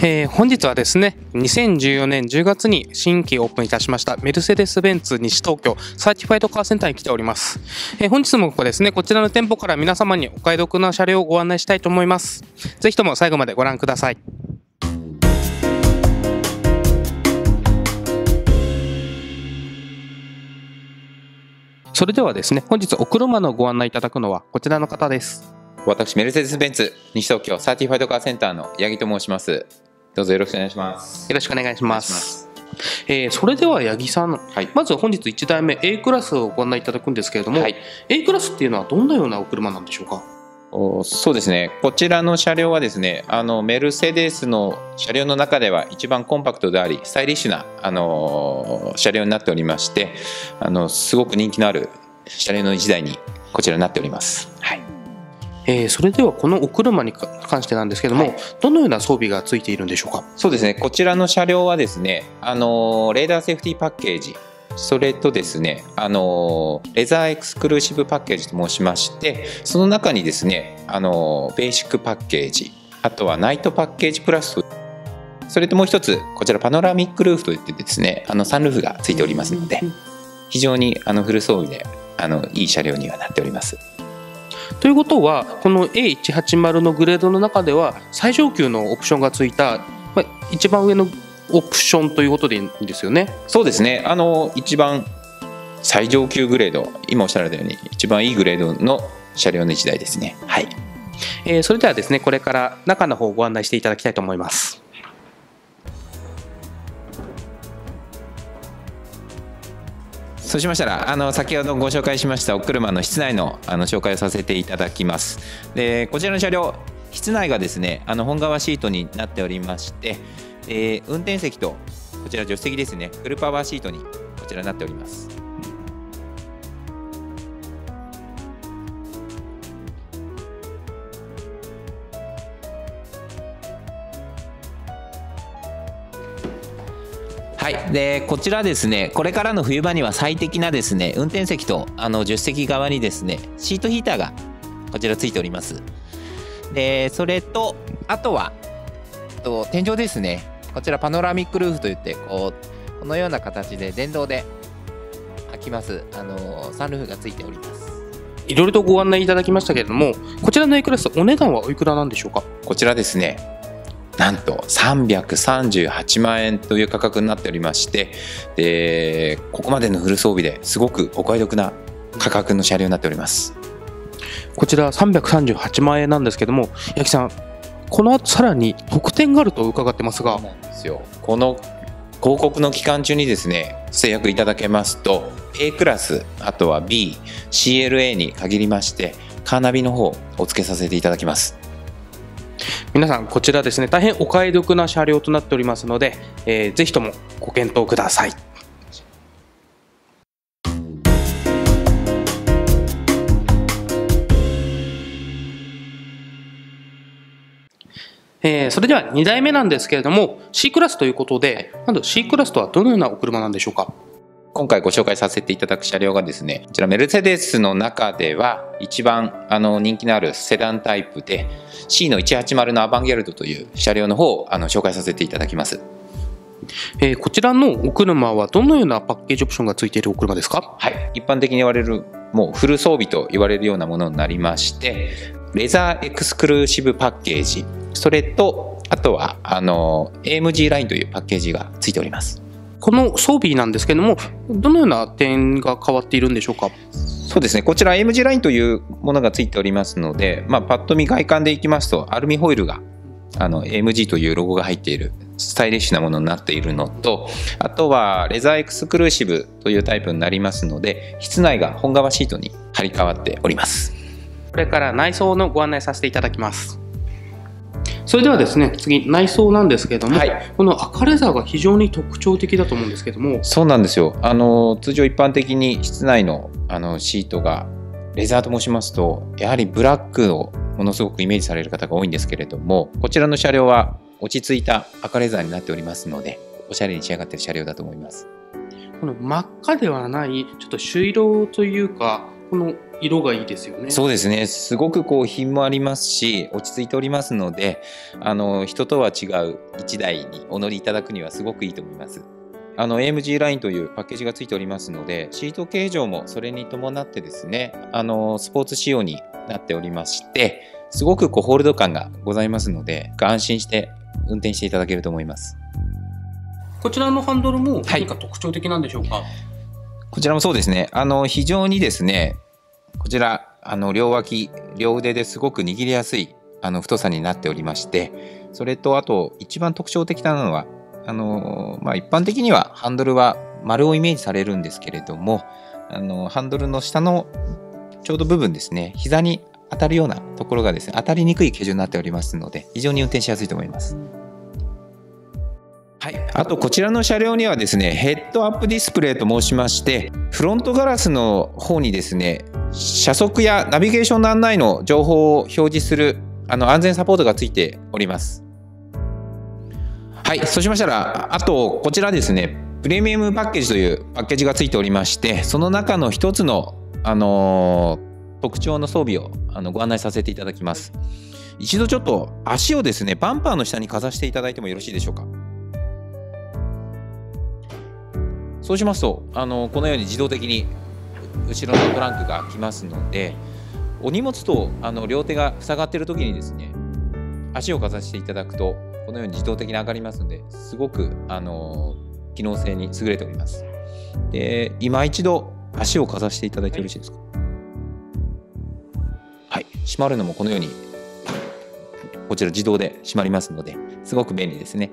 えー、本日はですね2014年10月に新規オープンいたしましたメルセデス・ベンツ西東京サーティファイドカーセンターに来ております、えー、本日もここですねこちらの店舗から皆様にお買い得な車両をご案内したいと思います。ぜひとも最後までご覧ください。それではですね本日お車のご案内いただくのはこちらの方です。私メルセデス・ベンツ西東京サーティファイドカーセンターの八木と申します。どうぞよろしくお願いします。よろしくお願いします。えー、それでは八木さん、はい、まず本日1台目 A クラスをご案内いただくんですけれども、はい、A クラスっていうのはどんなようなお車なんでしょうか？おそうですね。こちらの車両はですねあのメルセデスの車両の中では一番コンパクトでありスタイリッシュな、あの車両になっておりましてあのすごく人気のある車両の1台にこちらになっております。はいえー、それではこのお車に関してなんですけども、はい、どのような装備がついているんでしょうか？そうですね。こちらの車両はですねあのレーダーセーフティーパッケージ。それとですねあのレザーエクスクルーシブパッケージと申しましてその中にですねあのベーシックパッケージあとはナイトパッケージプラス。それともう一つこちらパノラミックルーフといってですねあのサンルーフがついておりますので非常にあのフル装備であのいい車両にはなっております。ということはこの A180 のグレードの中では最上級のオプションがついた、まあ、一番上のオプションということでいいんですよね。そうですねあの一番最上級グレード今おっしゃられたように一番いいグレードの車両の1台ですね。はい、えー、それではですねこれから中の方をご案内していただきたいと思います。そうしましたらあの先ほどご紹介しましたお車の室内のあの紹介をさせていただきます。でこちらの車両室内がですねあの本革シートになっておりまして、え、運転席とこちら助手席ですねフルパワーシートにこちらになっております。はい、でこちらですねこれからの冬場には最適なですね運転席とあの助手席側にですねシートヒーターがこちらついております。でそれとあとはと天井ですね。こちらパノラミックルーフといってこうこのような形で電動で開きます。あのサンルーフがついております。いろいろとご案内いただきましたけれどもこちらの A クラスお値段はおいくらなんでしょうか？こちらですねなんと338万円という価格になっておりましてでここまでのフル装備ですごくお買い得な価格の車両になっております。こちら338万円なんですけども八木さんこの後さらに特典があると伺ってますが。この広告の期間中にですね制約いただけますと A クラスあとは BCLA に限りましてカーナビの方お付けさせていただきます皆さんこちらですね大変お買い得な車両となっておりますので、えー、ぜひともご検討ください。えー、それでは2台目なんですけれども C クラスということでまず C クラスとはどのようなお車なんでしょうか？今回ご紹介させていただく車両がですねこちらメルセデスの中では一番あの人気のあるセダンタイプで C の180のアバンギャルドという車両の方をあの紹介させていただきます。えー、こちらのお車はどのようなパッケージオプションがついているお車ですか？はい。一般的に言われるもうフル装備と言われるようなものになりましてレザーエクスクルーシブパッケージ。それとあとはあの AMG ラインというパッケージがついておりますこの装備なんですけれどもどのような点が変わっているんでしょうか？そうですね。こちら AMG ラインというものがついておりますので、まあ、パッと見外観でいきますとアルミホイルがあの AMG というロゴが入っているスタイリッシュなものになっているのとあとはレザーエクスクルーシブというタイプになりますので室内が本革シートに張り替わっております。これから内装のご案内させていただきますそれではですね次内装なんですけれども、はい、この赤レザーが非常に特徴的だと思うんですけども。そうなんですよ。あの通常一般的に室内のあのシートがレザーと申しますとやはりブラックをものすごくイメージされる方が多いんですけれどもこちらの車両は落ち着いた赤レザーになっておりますのでおしゃれに仕上がっている車両だと思います。この真っ赤ではないちょっと朱色というかこの色がいいですよね。そうですねすごくこう品もありますし落ち着いておりますのであの人とは違う1台にお乗りいただくにはすごくいいと思います。あの AMG ラインというパッケージがついておりますのでシート形状もそれに伴ってですねあのスポーツ仕様になっておりましてすごくこうホールド感がございますので安心して運転していただけると思います。こちらのハンドルも何か特徴的なんでしょうか、はい、こちらもそうですねあの非常にですねこちらあの両脇両腕ですごく握りやすいあの太さになっておりましてそれとあと一番特徴的なのはあの、まあ、一般的にはハンドルは丸をイメージされるんですけれどもあのハンドルの下のちょうど部分ですね膝に当たるようなところがですね当たりにくい形状になっておりますので非常に運転しやすいと思います。はい、あとこちらの車両にはですねヘッドアップディスプレイと申しましてフロントガラスの方にですね車速やナビゲーションの案内の情報を表示するあの安全サポートがついております。はい。そうしましたらあとこちらですねプレミアムパッケージというパッケージがついておりましてその中の一つの、あのー、特徴の装備をあのご案内させていただきます。一度ちょっと足をですねバンパーの下にかざしていただいてもよろしいでしょうか。そうしますとあのこのように自動的に後ろのトランクが来ますのでお荷物とあの両手が塞がっている時にですね足をかざしていただくとこのように自動的に上がりますのですごくあの機能性に優れております。で今一度足をかざしていただいてよろしいですか？はい。閉まるのもこのようにこちら自動で閉まりますのですごく便利ですね。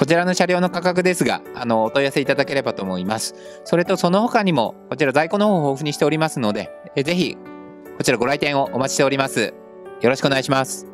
こちらの車両の価格ですが、あの、お問い合わせいただければと思います。それとその他にも、こちら在庫の方を豊富にしておりますので、えぜひ、こちらご来店をお待ちしております。よろしくお願いします。